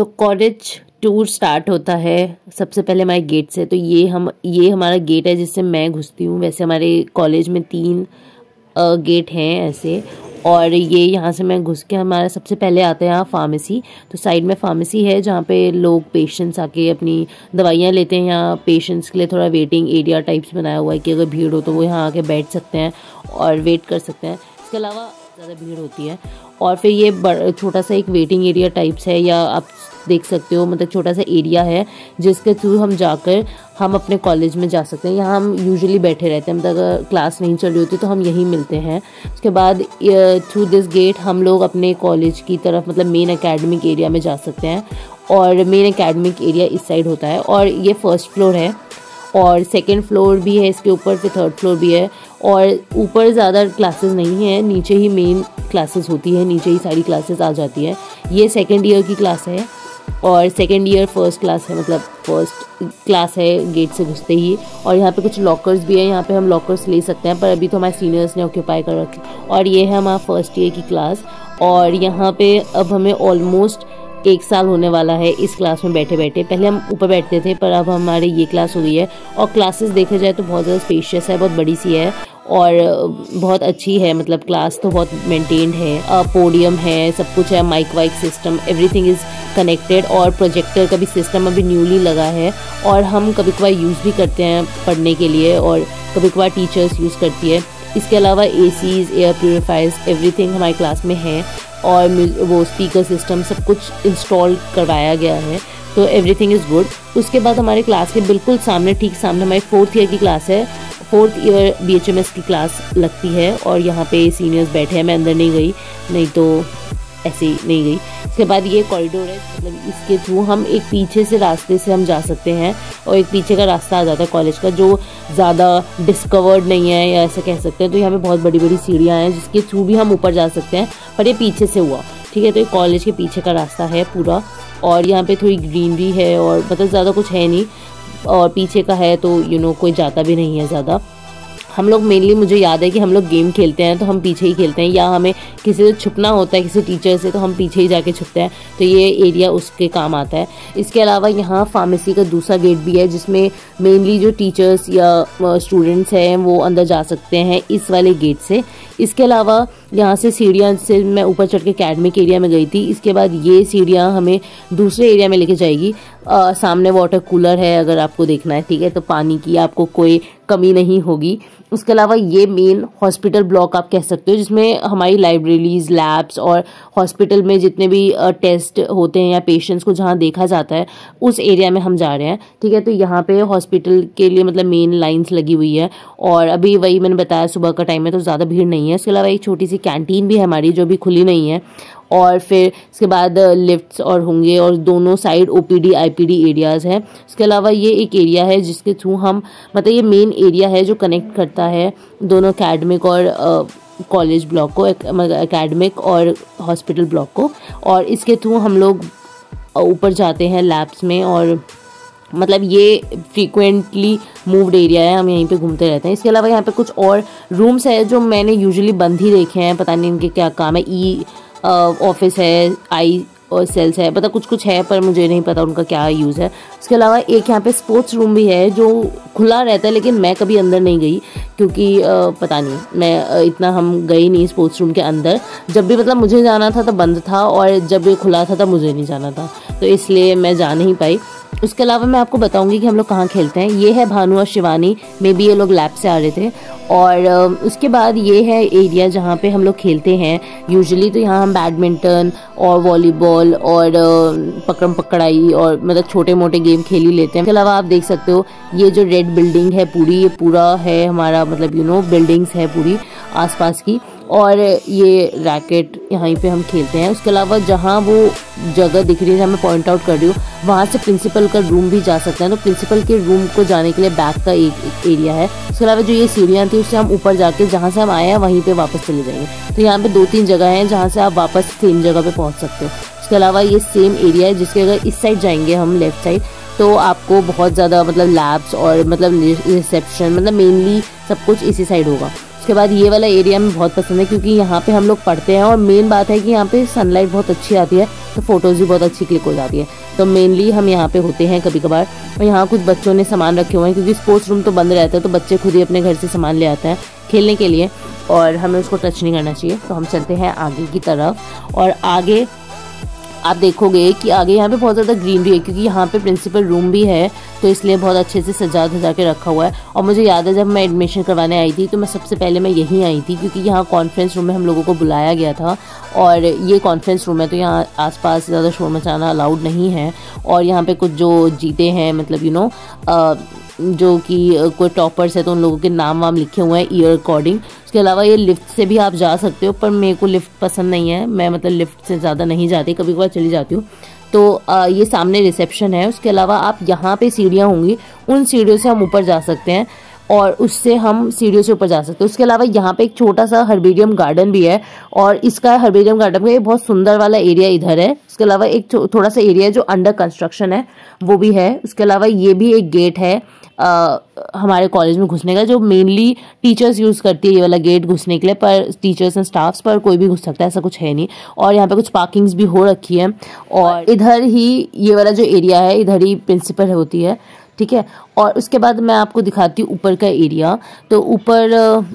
तो college tour start होता है सबसे पहले हमारे गेट से। तो ये हम, ये हमारा गेट है जिससे मैं घुसती हूँ। वैसे हमारे कॉलेज में तीन गेट हैं ऐसे। और ये यहाँ से मैं घुस के हमारा सबसे पहले आता है यहाँ फार्मेसी तो साइड में फार्मेसी है जहाँ पे लोग पेशेंट्स आके अपनी दवाइयाँ लेते हैं। यहाँ पेशेंट्स के लिए थोड़ा वेटिंग एरिया टाइप्स बनाया हुआ है कि अगर भीड़ हो तो वो यहाँ आके बैठ सकते हैं और वेट कर सकते हैं। इसके अलावा ज़्यादा भीड़ होती है। और फिर ये छोटा सा एक वेटिंग एरिया टाइप्स है या आप देख सकते हो मतलब छोटा सा एरिया है, जिसके थ्रू हम जाकर हम अपने कॉलेज में जा सकते हैं। यहाँ हम यूजुअली बैठे रहते हैं मतलब अगर क्लास नहीं चल रही होती तो हम यहीं मिलते हैं। उसके बाद थ्रू दिस गेट हम लोग अपने कॉलेज की तरफ़ मतलब मेन अकेडमिक एरिया में जा सकते हैं। और मेन अकेडमिक एरिया इस साइड होता है। और ये फ़र्स्ट फ्लोर है। और सेकेंड फ्लोर भी है, इसके ऊपर फिर थर्ड फ्लोर भी है और ऊपर ज़्यादा क्लासेस नहीं है, नीचे ही मेन क्लासेस होती है, नीचे ही सारी क्लासेस आ जाती है। ये सेकेंड ईयर की क्लास है और सेकेंड ईयर फ़र्स्ट क्लास है मतलब फ़र्स्ट क्लास है गेट से घुसते ही और यहाँ पे कुछ लॉकर्स भी हैं, यहाँ पे हम लॉकर्स ले सकते हैं, पर अभी तो हमारे सीनियर्स ने ऑक्यूपाई कर रखी और ये है हमारा फ़र्स्ट ईयर की क्लास और यहाँ पे अब हमें ऑलमोस्ट एक साल होने वाला है इस क्लास में बैठे बैठे पहले हम ऊपर बैठते थे, पर अब हमारे ये क्लास हो गई है। और क्लासेस देखे जाए तो बहुत ज़्यादा स्पेशियस है, बहुत बड़ी सी है। और बहुत अच्छी है मतलब क्लास तो बहुत मेंटेन्ड है। पोडियम है, सब कुछ है माइक वाइक सिस्टम एवरीथिंग इज़ कनेक्टेड और प्रोजेक्टर का भी सिस्टम अभी न्यूली लगा है। और हम कभी कभार यूज़ भी करते हैं पढ़ने के लिए, और कभी कभार टीचर्स यूज़ करती है। इसके अलावा A Cs air purifiers everything हमारी क्लास में है। और वो स्पीकर सिस्टम सब कुछ इंस्टॉल करवाया गया है तो एवरीथिंग इज़ गुड उसके बाद हमारे क्लास के बिल्कुल सामने, ठीक सामने हमारी फोर्थ ईयर की क्लास है। Fourth year B H M S की क्लास लगती है और यहाँ पे सीनियर्स बैठे हैं। मैं अंदर नहीं गई, नहीं तो ऐसे नहीं गई। उसके बाद ये कॉरिडोर है मतलब इसके थ्रू हम एक पीछे से रास्ते से हम जा सकते हैं और एक पीछे का रास्ता आ जाता है कॉलेज का, जो ज़्यादा डिस्कवर्ड नहीं है या ऐसा कह सकते हैं। तो यहाँ पे बहुत बड़ी बड़ी सीढ़ियाँ हैं, जिसके थ्रू भी हम ऊपर जा सकते हैं, पर ये पीछे से हुआ। ठीक है तो ये कॉलेज के पीछे का रास्ता है पूरा, और यहाँ पे थोड़ी ग्रीनरी है और मतलब ज़्यादा कुछ है नहीं, और पीछे का है तो यू नो कोई जाता भी नहीं है ज़्यादा। हम लोग मेनली मुझे याद है कि हम लोग गेम खेलते हैं तो हम पीछे ही खेलते हैं या हमें किसी से छुपना होता है किसी टीचर से तो हम पीछे ही जाके छुपते हैं तो ये एरिया उसके काम आता है। इसके अलावा यहाँ फार्मेसी का दूसरा गेट भी है जिसमें मेनली जो टीचर्स या स्टूडेंट्स हैं वो अंदर जा सकते हैं इस वाले गेट से। इसके अलावा यहाँ से सीढ़ियाँ से मैं ऊपर चढ़ के अकेडमिक एरिया में गई थी इसके बाद ये सीढ़ियाँ हमें दूसरे एरिया में लेके जाएगी। आ, सामने वाटर कूलर है अगर आपको देखना है ठीक है तो पानी की आपको कोई कमी नहीं होगी। उसके अलावा ये मेन हॉस्पिटल ब्लॉक आप कह सकते हो, जिसमें हमारी लाइब्रेरीज लैब्स और हॉस्पिटल में जितने भी टेस्ट होते हैं या पेशेंट्स को जहाँ देखा जाता है, उस एरिया में हम जा रहे हैं। ठीक है तो यहाँ पे हॉस्पिटल के लिए मतलब मेन लाइन्स लगी हुई है और अभी वही मैंने बताया सुबह का टाइम है तो ज़्यादा भीड़ नहीं है। इसके अलावा एक छोटी सी कैंटीन भी है हमारी, जो भी खुली नहीं है। और फिर इसके बाद लिफ्ट्स और होंगे और दोनों साइड ओपीडी आईपीडी एरियाज़ हैं। इसके अलावा ये एक एरिया है जिसके थ्रू हम मतलब ये मेन एरिया है जो कनेक्ट करता है दोनों अकेडमिक और कॉलेज ब्लॉक को एकेडमिक और हॉस्पिटल ब्लॉक को। और इसके थ्रू हम लोग ऊपर जाते हैं लैब्स में और मतलब ये फ्रीक्वेंटली मूव्ड एरिया है, हम यहीं पे घूमते रहते हैं। इसके अलावा यहाँ पे कुछ और रूम्स हैं जो मैंने यूजुअली बंद ही देखे हैं, पता नहीं इनके क्या काम है। ई ऑफ़िस है आई और सेल्स है पता कुछ कुछ है पर मुझे नहीं पता उनका क्या यूज़ है। उसके अलावा एक यहाँ पे स्पोर्ट्स रूम भी है जो खुला रहता है लेकिन मैं कभी अंदर नहीं गई क्योंकि आ, पता नहीं मैं इतना हम गई नहीं स्पोर्ट्स रूम के अंदर। जब भी मतलब मुझे जाना था तो बंद था और जब ये खुला था तब मुझे नहीं जाना था। तो इसलिए मैं जा नहीं पाई। उसके अलावा मैं आपको बताऊँगी कि हम लोग कहाँ खेलते हैं। ये है भानु और शिवानी। मे बी ये लोग लैब से आ रहे थे। और उसके बाद ये है एरिया जहाँ पे हम लोग खेलते हैं। यूजुअली तो यहाँ हम बैडमिंटन और वॉलीबॉल और पकड़म पकड़ाई और मतलब छोटे मोटे गेम खेल ही लेते हैं। इसके अलावा आप देख सकते हो, ये जो रेड बिल्डिंग है पूरी, ये पूरा है हमारा मतलब यू नो बिल्डिंग्स है पूरी आसपास की। और ये रैकेट यहाँ पे हम खेलते हैं। उसके अलावा जहाँ वो जगह दिख रही है मैं पॉइंट आउट कर रही हूँ वहाँ से प्रिंसिपल का रूम भी जा सकते हैं। तो प्रिंसिपल के रूम को जाने के लिए बैक का एक, एक एरिया है। उसके अलावा जो ये सीढ़ियाँ थी उससे हम ऊपर जाके जहाँ से हम आए हैं वहीं पर वापस चले जाएँगे। तो यहाँ पर दो तीन जगह हैं जहाँ से आप वापस सेम जगह पर पहुँच सकते हो। उसके अलावा ये सेम एरिया है जिसके अगर इस साइड जाएँगे हम लेफ़्ट साइड तो आपको बहुत ज़्यादा मतलब लैब्स और मतलब रिसेप्शन मतलब मेनली सब कुछ इसी साइड होगा। उसके बाद ये वाला एरिया में बहुत पसंद है क्योंकि यहाँ पे हम लोग पढ़ते हैं और मेन बात है कि यहाँ पे सनलाइट बहुत अच्छी आती है तो फ़ोटोज़ भी बहुत अच्छी क्लिक हो जाती है। तो मेनली हम यहाँ पे होते हैं कभी कभार और यहाँ कुछ बच्चों ने सामान रखे हुए हैं क्योंकि स्पोर्ट्स रूम तो बंद रहता है तो बच्चे खुद ही अपने घर से सामान ले आते हैं खेलने के लिए। और हमें उसको टच नहीं करना चाहिए। तो हम चलते हैं आगे की तरफ़। और आगे आप देखोगे कि आगे यहाँ पे बहुत ज़्यादा ग्रीनरी है, क्योंकि यहाँ पे प्रिंसिपल रूम भी है। तो इसलिए बहुत अच्छे से सजा धजा के रखा हुआ है। और मुझे याद है जब मैं एडमिशन करवाने आई थी तो मैं सबसे पहले मैं यहीं आई थी, क्योंकि यहाँ कॉन्फ्रेंस रूम में हम लोगों को बुलाया गया था। और ये कॉन्फ्रेंस रूम है तो यहाँ आसपास ज़्यादा शोर मचाना अलाउड नहीं है। और यहाँ पे कुछ जो जीते हैं मतलब यू नो जो कि कोई टॉपर्स है तो उन लोगों के नाम वाम लिखे हुए हैं ईयर अकॉर्डिंग उसके अलावा ये लिफ्ट से भी आप जा सकते हो, पर मेरे को लिफ्ट पसंद नहीं है। मैं मतलब लिफ्ट से ज़्यादा नहीं जाती कभी कभार चली जाती हूँ। तो आ, ये सामने रिसेप्शन है। उसके अलावा आप यहाँ पे सीढ़ियाँ होंगी उन सीढ़ियों से हम ऊपर जा सकते हैं और उससे हम सीढ़ियों से ऊपर जा सकते हैं। उसके अलावा यहाँ पे एक छोटा सा हर्बेरियम गार्डन भी है और इसका हर्बेरियम गार्डन का ये बहुत सुंदर वाला एरिया इधर है। उसके अलावा एक थोड़ा सा एरिया जो अंडर कंस्ट्रक्शन है वो भी है। उसके अलावा ये भी एक गेट है। आ, हमारे कॉलेज में घुसने का जो मेनली टीचर्स यूज़ करती है ये वाला गेट घुसने के लिए पर टीचर्स एंड स्टाफ्स पर कोई भी घुस सकता है ऐसा कुछ है नहीं। और यहाँ पे कुछ पार्किंग्स भी हो रखी है। और इधर ही ये वाला जो एरिया है इधर ही प्रिंसिपल होती है ठीक है? और उसके बाद मैं आपको दिखाती हूँ ऊपर का एरिया तो ऊपर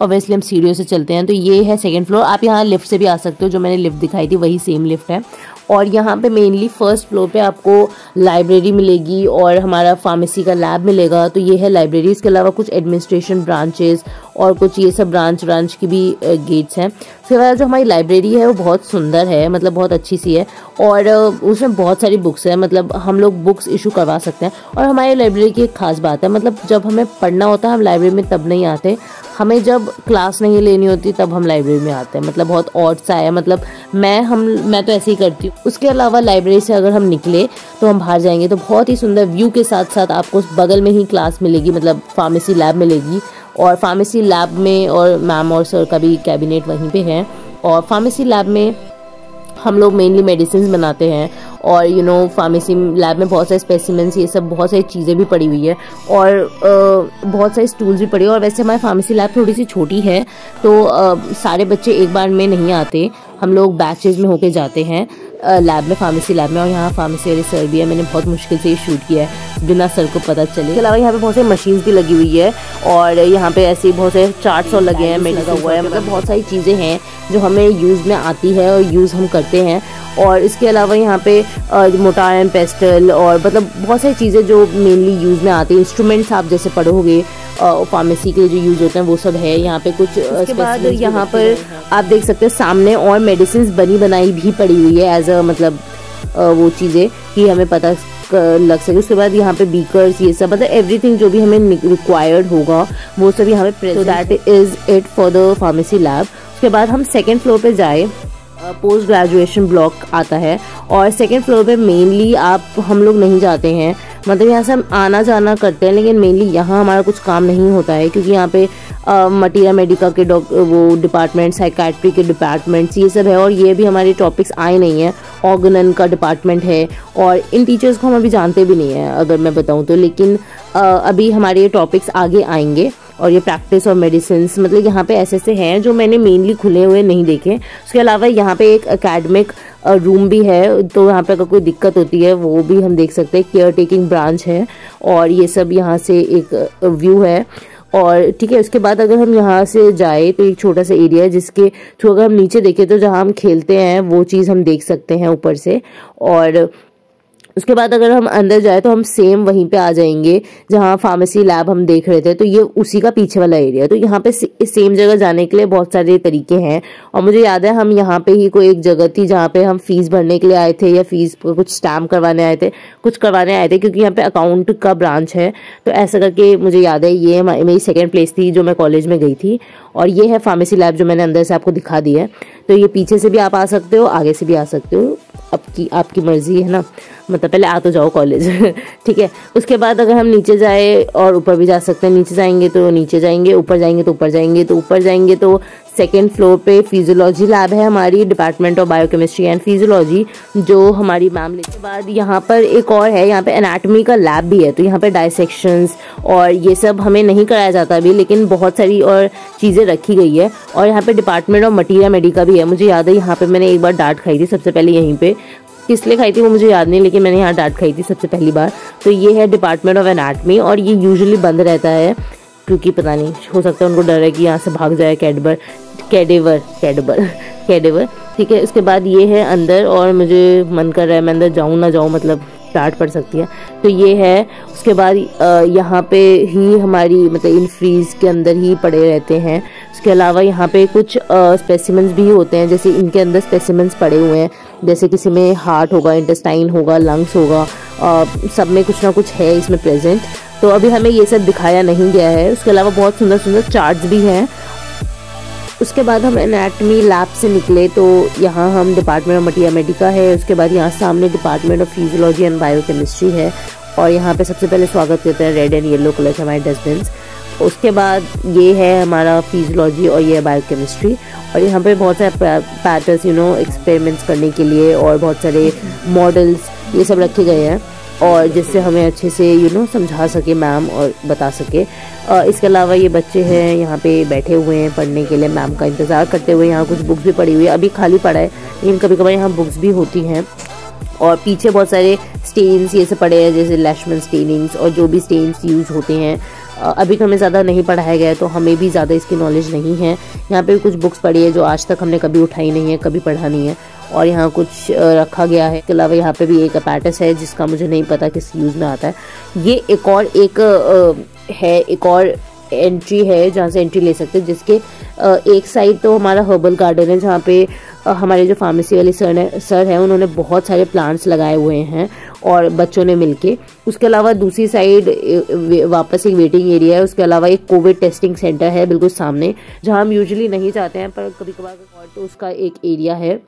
ऑब्वियसली हम सीढ़ियों से चलते हैं तो ये है सेकेंड फ्लोर आप यहाँ लिफ्ट से भी आ सकते हो, जो मैंने लिफ्ट दिखाई थी, वही सेम लिफ्ट है। और यहाँ पे मेनली फ़र्स्ट फ्लोर पे आपको लाइब्रेरी मिलेगी और हमारा फार्मेसी का लैब मिलेगा। तो ये है लाइब्रेरी इसके अलावा कुछ एडमिनिस्ट्रेशन ब्रांचेस और कुछ ये सब ब्रांच ब्रांच की भी गेट्स हैं। उसके बाद जो हमारी लाइब्रेरी है, वो बहुत सुंदर है मतलब बहुत अच्छी सी है। और उसमें बहुत सारी बुक्स हैं मतलब हम लोग बुक्स इशू करवा सकते हैं। और हमारी लाइब्रेरी की एक खास बात है। मतलब जब हमें पढ़ना होता है, हम लाइब्रेरी में तब नहीं आते। हमें जब क्लास नहीं लेनी होती, तब हम लाइब्रेरी में आते हैं। मतलब बहुत ऑड सा है। मतलब मैं, हम, मैं तो ऐसे ही करती हूँ। उसके अलावा लाइब्रेरी से अगर हम निकले तो हम बाहर जाएँगे। तो बहुत ही सुंदर व्यू के साथ साथ आपको बगल में ही क्लास मिलेगी। मतलब फार्मेसी लैब मिलेगी। और फार्मेसी लैब में और मैम और सर का भी कैबिनेट वहीं पे है। और फार्मेसी लैब में हम लोग मेनली मेडिसिन बनाते हैं। और यू नो फार्मेसी लैब में बहुत सारे स्पेसिमेंट्स ये सब बहुत सारी चीज़ें भी पड़ी हुई है। और आ, बहुत सारे स्टूल्स भी पड़े और वैसे हमारी फार्मेसी लैब थोड़ी सी छोटी है तो आ, सारे बच्चे एक बार में नहीं आते। हम लोग बैचेज में होके जाते हैं। लैब में फार्मेसी लैब में और यहाँ फार्मेसी वाले सर भी है। मैंने बहुत मुश्किल से ये शूट किया है बिना सर को पता चले। इसके अलावा यहाँ पे बहुत सारी मशीन्स भी लगी हुई है और यहाँ पे ऐसे बहुत सारे चार्ट्स और लगे हैं लगा हुआ है मतलब बहुत सारी चीज़ें हैं जो हमें यूज़ में आती है और यूज़ हम करते हैं। और इसके अलावा यहाँ पे एंड पेस्टल और मतलब बहुत सारी चीज़ें जो मेनली यूज़ में आती हैं। इंस्ट्रूमेंट्स आप जैसे पढ़ोगे फार्मेसी के जो यूज़ होते हैं वो सब है। यहाँ पे कुछ उसके बाद यहाँ पर आप देख सकते हैं सामने और मेडिसिन बनी बनाई भी पड़ी हुई है एज अ मतलब वो चीज़ें कि हमें पता लग सके। उसके बाद यहाँ पे बीकर्स ये सब मतलब एवरीथिंग जो भी हमें रिक्वायर्ड होगा वो सब यहाँ पे that is it for the pharmacy lab उसके बाद हम सेकेंड फ्लोर पे जाए। पोस्ट ग्रेजुएशन ब्लॉक आता है और सेकेंड फ्लोर पे मेनली आप हम लोग नहीं जाते हैं। मतलब यहाँ से हम आना जाना करते हैं लेकिन मेनली यहाँ हमारा कुछ काम नहीं होता है क्योंकि यहाँ पे मटीरिया मेडिका के डॉक वो डिपार्टमेंट साइकाट्री के डिपार्टमेंट्स ये सब है और ये भी हमारे टॉपिक्स आए नहीं हैं। ऑर्गनन का डिपार्टमेंट है और इन टीचर्स को हम अभी जानते भी नहीं हैं अगर मैं बताऊँ तो लेकिन आ, अभी हमारे ये टॉपिक्स आगे आएँगे। और ये प्रैक्टिस और मेडिसिन मतलब यहाँ पे ऐसे ऐसे हैं जो मैंने मेनली खुले हुए नहीं देखे। उसके अलावा यहाँ पे एक अकेडमिक रूम भी है तो यहाँ पे अगर कोई दिक्कत होती है, वो भी हम देख सकते हैं। केयर टेकिंग ब्रांच है और ये सब यहाँ से एक व्यू है। और ठीक है, उसके बाद अगर हम यहाँ से जाए तो एक छोटा सा एरिया है जिसके थ्रू अगर हम नीचे देखें तो जहाँ हम खेलते हैं, वो चीज़ हम देख सकते हैं ऊपर से। और उसके बाद अगर हम अंदर जाए तो हम सेम वहीं पे आ जाएँगे, जहाँ फार्मेसी लैब हम देख रहे थे तो ये उसी का पीछे वाला एरिया तो यहाँ पे सेम जगह जाने के लिए बहुत सारे तरीके हैं। और मुझे याद है, हम यहाँ पे ही कोई एक जगह थी जहाँ पे हम फ़ीस भरने के लिए आए थे या फ़ीस कुछ स्टैम्प करवाने आए थे, कुछ करवाने आए थे, क्योंकि यहाँ पे अकाउंट का ब्रांच है। तो ऐसा करके मुझे याद है, ये मेरी सेकेंड प्लेस थी जो मैं कॉलेज में गई थी। और ये है फार्मेसी लैब जो मैंने अंदर से आपको दिखा दी है। तो ये पीछे से भी आप आ सकते हो, आगे से भी आ सकते हो। आपकी आपकी मर्ज़ी है ना। मतलब पहले आ तो जाओ कॉलेज ठीक है? उसके बाद अगर हम नीचे जाए और ऊपर भी जा सकते हैं, नीचे जाएँगे तो नीचे जाएँगे, ऊपर जाएँगे तो ऊपर जाएँगे तो ऊपर जाएँगे तो सेकेंड फ्लोर पे फिजियोलॉजी लैब है हमारी department of biochemistry and physiology जो हमारी मैम लेने बाद यहाँ पर एक और है, यहाँ पे एनाटमी का लैब भी है तो यहाँ पे डायसेक्शंस और ये सब हमें नहीं कराया जाता अभी, लेकिन बहुत सारी और चीज़ें रखी गई है। और यहाँ पे डिपार्टमेंट ऑफ़ मटीरिया मेडिका भी है, मुझे याद है, यहाँ पर मैंने एक बार डांट खाई थी, सबसे पहले यहीं पे। किस लिए खाई थी वो मुझे याद नहीं, लेकिन मैंने यहाँ डांट खाई थी सबसे पहली बार। तो ये है डिपार्टमेंट ऑफ़ एनाटमी और ये यूजली बंद रहता है, क्योंकि पता नहीं, हो सकता है उनको डर है कि यहाँ से भाग जाए कैडबर, कैडेवर कैडबर, कैडेवर। ठीक है उसके बाद ये है अंदर और मुझे मन कर रहा है मैं अंदर जाऊँ ना जाऊँ मतलब डांट पड़ सकती है। तो ये है, उसके बाद यहाँ पे ही हमारी मतलब इन फ्रीज के अंदर ही पड़े रहते हैं। उसके अलावा यहाँ पे कुछ स्पेसिमेंट्स भी होते हैं, जैसे इनके अंदर स्पेसिमेंट्स पड़े हुए हैं। जैसे किसी में हार्ट होगा इंटेस्टाइन होगा लंग्स होगा सब में कुछ ना कुछ है इसमें प्रेजेंट तो अभी हमें ये सब दिखाया नहीं गया है। उसके अलावा बहुत सुंदर सुंदर चार्ट्स भी हैं। उसके बाद हम एनाटमी लैब से निकले तो यहाँ हम डिपार्टमेंट ऑफ़ मटिया मेडिका है, उसके बाद यहाँ सामने department of physiology and biochemistry है, और यहाँ पे सबसे पहले स्वागत करते हैं रेड एंड येलो कलर के हमारे डस्टबिन उसके बाद ये है हमारा फिजियोलॉजी और ये है बायोकेमिस्ट्री और यहाँ पे बहुत सारे पैटर्स यू नो एक्सपेरिमेंट्स करने के लिए और बहुत सारे मॉडल्स ये सब रखे गए हैं। और जिससे हमें अच्छे से यू नो समझा सके मैम और बता सके। इसके अलावा ये बच्चे हैं, यहाँ पे बैठे हुए हैं पढ़ने के लिए मैम का इंतज़ार करते हुए, यहाँ कुछ बुक्स भी पड़ी हुई है। अभी खाली पड़ा है, लेकिन कभी कभार यहाँ बुक्स भी होती हैं। और पीछे बहुत सारे स्टेन्स ये सब पड़े हैं, जैसे लैशमन स्टेनिंग्स और जो भी स्टेन्स यूज़ होते हैं। अभी तो हमें ज़्यादा नहीं पढ़ाया गया तो हमें भी ज़्यादा इसकी नॉलेज नहीं है। यहाँ पे कुछ बुक्स पढ़ी है जो आज तक हमने कभी उठाई नहीं है, कभी पढ़ा नहीं है। और यहाँ कुछ रखा गया है। इसके अलावा यहाँ पे भी एक अपैटस है जिसका मुझे नहीं पता किस यूज़ में आता है। ये एक और एक है, एक और एंट्री है जहाँ से एंट्री ले सकते हैं, जिसके एक साइड तो हमारा हर्बल गार्डन है, जहाँ पे हमारे जो फार्मेसी वाले सर है सर हैं, उन्होंने बहुत सारे प्लांट्स लगाए हुए हैं और बच्चों ने मिलके। उसके अलावा दूसरी साइड वापस एक वेटिंग एरिया है, उसके अलावा एक कोविड टेस्टिंग सेंटर है बिल्कुल सामने, जहाँ हम यूजली नहीं जाते हैं, पर कभी कभार तो उसका एक एरिया है।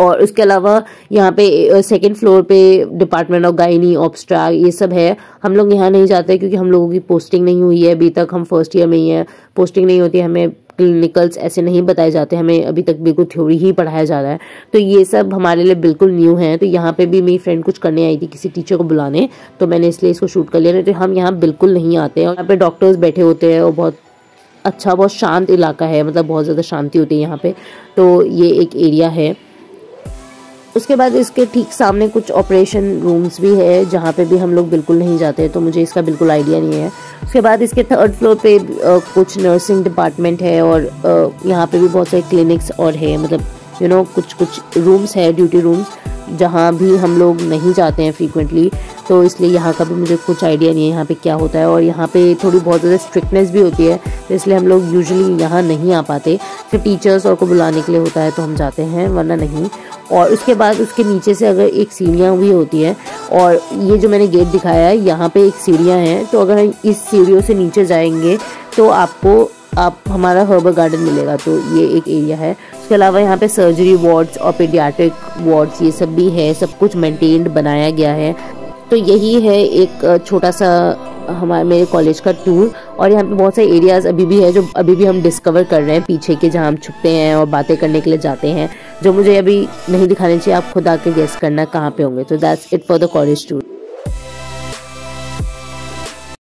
और उसके अलावा यहाँ पे सेकंड फ्लोर पे डिपार्टमेंट ऑफ़ गाइनी ऑब्स्ट्रा ये सब है। हम लोग यहाँ नहीं जाते क्योंकि हम लोगों की पोस्टिंग नहीं हुई है। अभी तक हम फ़र्स्ट ईयर में ही है। पोस्टिंग नहीं होती, हमें क्लिनिकल्स ऐसे नहीं बताए जाते। हमें अभी तक बिल्कुल थ्योरी ही पढ़ाया जा रहा है। तो ये सब हमारे लिए बिल्कुल न्यू है। तो यहाँ पे भी मेरी फ्रेंड कुछ करने आई थी किसी टीचर को बुलाने। तो मैंने इसलिए इसको शूट कर लिया। नहीं तो हम यहाँ बिल्कुल नहीं आते। हैं और यहाँ पे डॉक्टर्स बैठे होते हैं और बहुत अच्छा बहुत शांत इलाका है। मतलब बहुत ज़्यादा शांति होती है यहाँ पे। तो ये एक एरिया है। उसके बाद इसके ठीक सामने कुछ ऑपरेशन रूम्स भी है जहाँ पे भी हम लोग बिल्कुल नहीं जाते तो मुझे इसका बिल्कुल आइडिया नहीं है। उसके बाद इसके थर्ड फ्लोर पे कुछ नर्सिंग डिपार्टमेंट है और यहाँ पे भी बहुत सारे क्लिनिक्स और है मतलब यू you नो know, कुछ कुछ रूम्स है ड्यूटी रूम्स जहाँ भी हम लोग नहीं जाते हैं फ्रीक्वेंटली तो इसलिए यहाँ का भी मुझे कुछ आइडिया नहीं है यहाँ पे क्या होता है और यहाँ पे थोड़ी बहुत ज़्यादा स्ट्रिक्टनेस भी होती है तो इसलिए हम लोग यूजुअली यहाँ नहीं आ पाते। फिर टीचर्स और को बुलाने के लिए होता है तो हम जाते हैं, वरना नहीं। और उसके बाद उसके नीचे से अगर एक सीढ़ियाँ भी होती हैं, और ये जो मैंने गेट दिखाया है, यहाँ पर एक सीढ़ियाँ हैं तो अगर हम इस सीढ़ियों से नीचे जाएँगे तो आपको आप, हमारा हर्बल गार्डन मिलेगा तो ये एक एरिया है। उसके अलावा यहाँ पे सर्जरी वार्ड्स और पीडियाट्रिक वार्ड्स ये सब भी है, सब कुछ मेंटेन्ड बनाया गया है। तो यही है एक छोटा सा हमारे, मेरे कॉलेज का टूर और यहाँ पे बहुत सारे एरियाज़ अभी भी है जो, अभी भी हम डिस्कवर कर रहे हैं पीछे के जहाँ हम छुपते हैं और बातें करने के लिए जाते हैं। जो मुझे अभी नहीं दिखाने चाहिए, आप खुद आके गेस करना कहाँ पे होंगे। तो that's it for the college tour